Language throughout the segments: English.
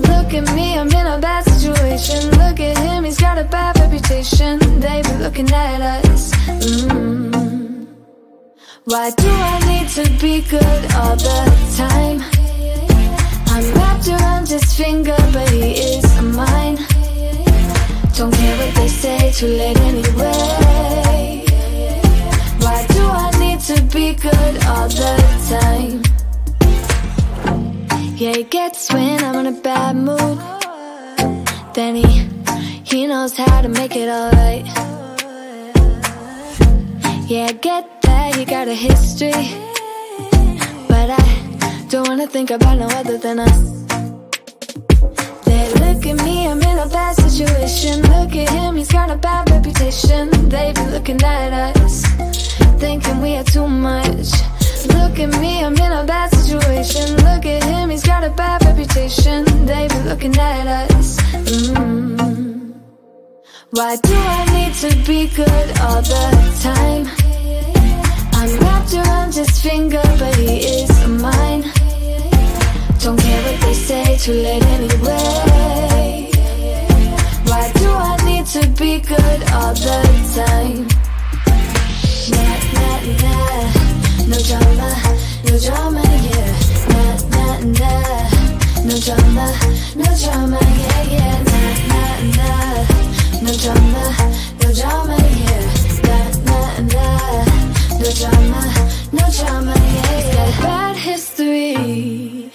Look at me, I'm in a bad situation. Look at him, he's got a bad reputation. They be looking at us. Mm. Why do I need to be good all the time? I'm wrapped around his finger, but he is mine. Don't care what they say, too late anyway. Why do I need to be good all the He gets when I'm in a bad mood. Then he, he knows how to make it alright. Yeah, I get that you got a history. But I don't wanna think about no other than us. They look at me, I'm in a bad situation. Look at him, he's got a bad reputation. They be looking at us, thinking we are too much. Look at me, I'm in a bad situation. Look at him, he's got a bad reputation. They be looking at us. Mm. Why do I need to be good all the time? I'm wrapped around his finger, but he is mine. Don't care what they say, too late anyway. Why do I need to be good all the time? Nah, nah, nah. No drama, no drama, yeah. Nah, nah, nah. No drama, no drama, yeah, yeah. Nah, nah, nah. No drama, no drama, yeah. Nah, nah, nah. No drama, no drama, yeah, yeah. Bad history,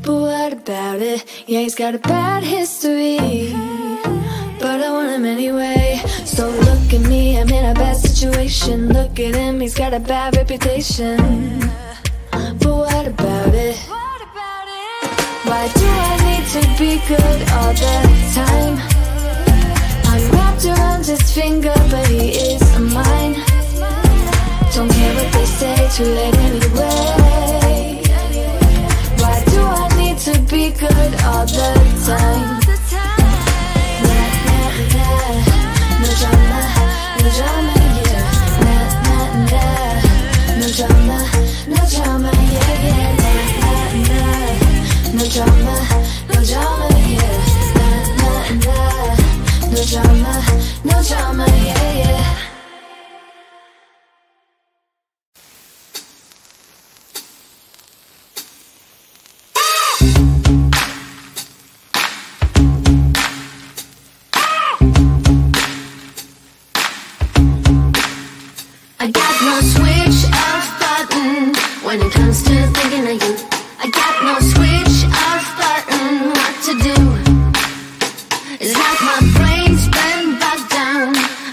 but what about it? Yeah, he's got a bad history, but I want him anyway. So look at me, I'm in a bad situation. Look at him, he's got a bad reputation. But what about it? Why do I need to be good all the time? I'm wrapped around his finger, but he is mine. Don't care what they say, too late anyway. Why do I need to be good all the time? No switch off button when it comes to thinking of you. I got no switch off button what to do. It's like my brain's been bogged down.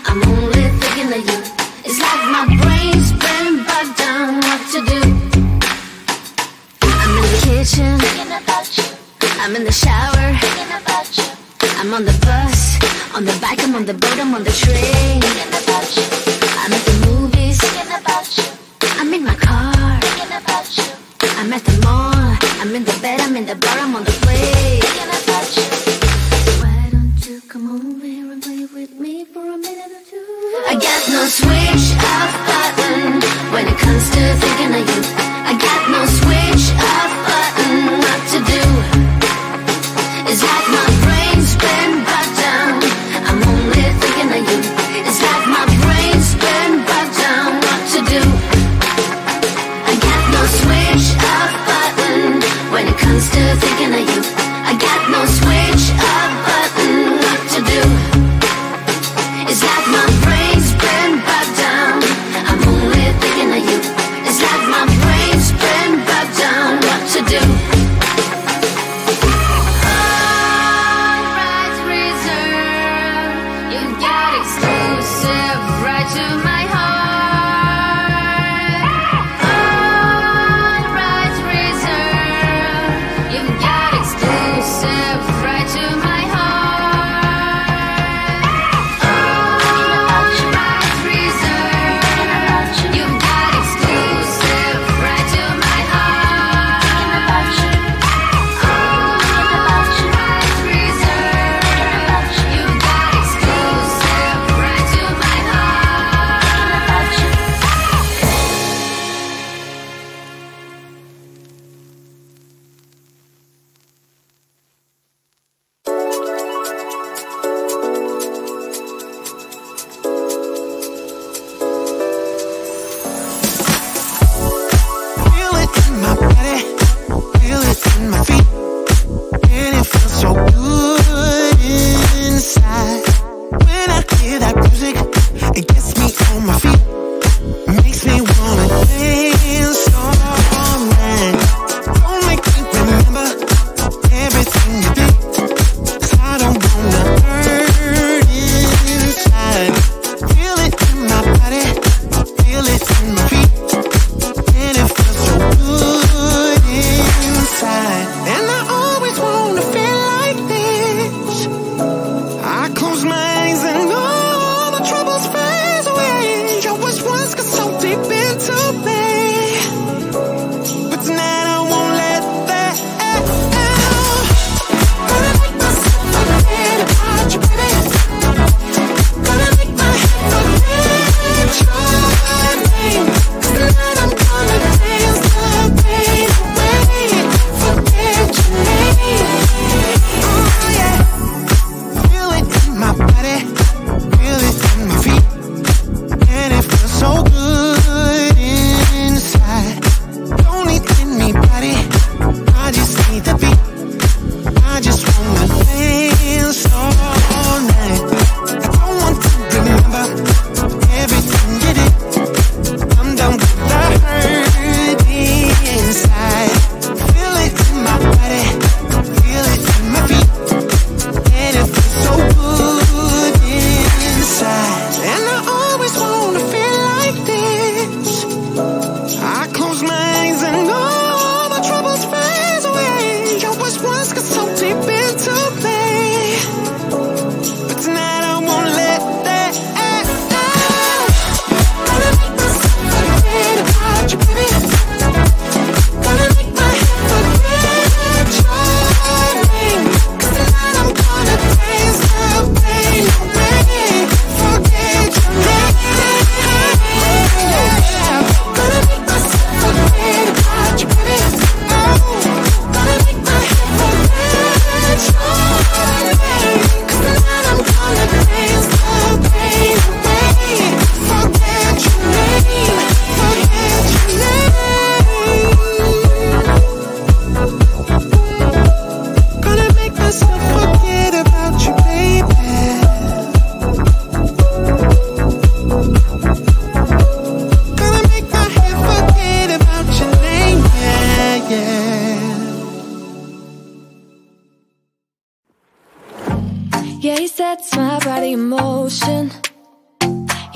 I'm only thinking of you. It's like my brain's bogged down what to do. I'm in the kitchen. Thinking about you. I'm in the shower. Thinking about you. I'm on the bus, on the bike, I'm on the boat, I'm on the train. Thinking about you. I'm at the movies. I'm in my car. Thinking about you. I'm at the mall. I'm in the bed. I'm in the bar. I'm on the plane. Thinking about you. Why don't you come over here and play with me for a minute or two? I got no switch off button when it comes to thinking of you.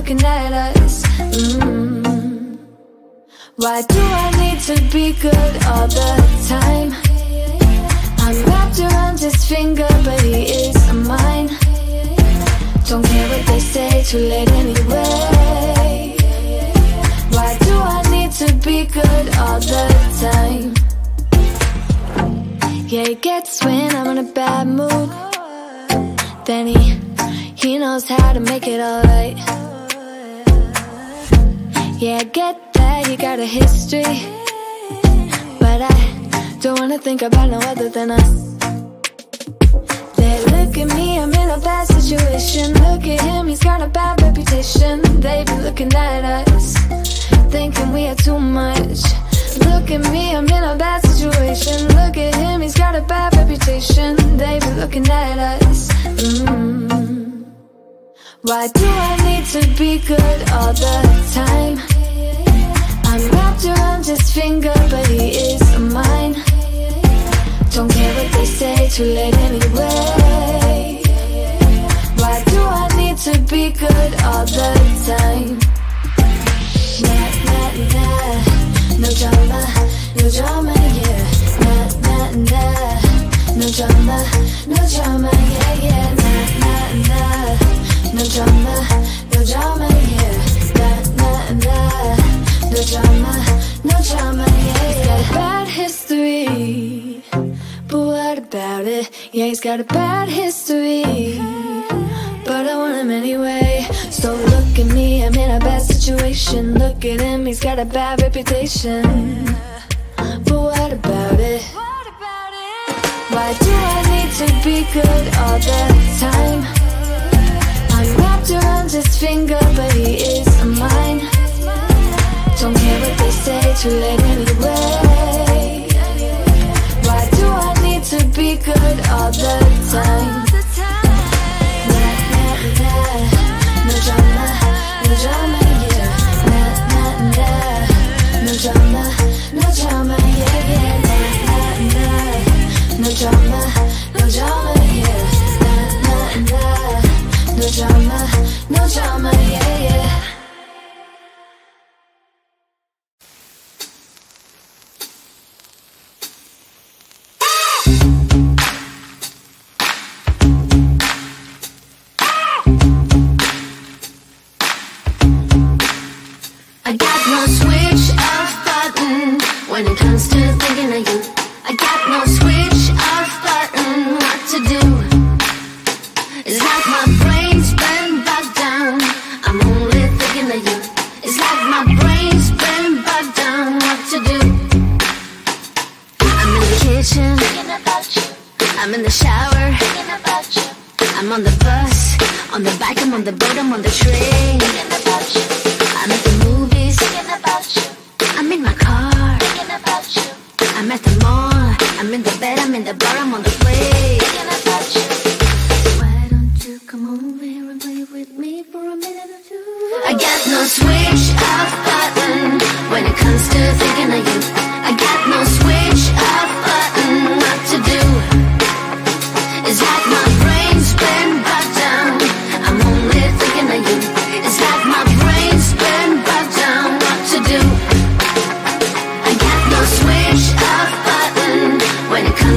looking at us mm -hmm. Why do I need to be good all the time? I'm wrapped around his finger, but he is mine Don't care what they say, too late anyway Why do I need to be good all the time? Yeah, he gets when I'm in a bad mood Then he, he knows how to make it alright yeah, I get that you got a history But I don't wanna think about no other than us. They look at me, I'm in a bad situation. Look at him, he's got a bad reputation. They be looking at us Thinking we are too much. Look at me, I'm in a bad situation. Look at him, he's got a bad reputation. They be looking at us mm. Why do I need to be good all the time? I'm wrapped around his finger, but he is mine Don't care what they say, too late anyway Why do I need to be good all the time? Got a bad history, but I want him anyway. So look at me, I'm in a bad situation. Look at him, he's got a bad reputation. But what about it? Why do I need to be good all the time? I'm wrapped around his finger, but he is mine. Don't care what they say, too late anyway. Be good all the time? On the boat, I'm on the train thinking about you. I'm at the movies thinking about you. I'm in my car thinking about you. I'm at the mall, I'm in the bed, I'm in the bar, I'm on the plane thinking about you. Why don't you come over here and play with me for a minute or two? I got no switch off button when it comes to thinking of you.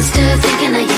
still thinking that you.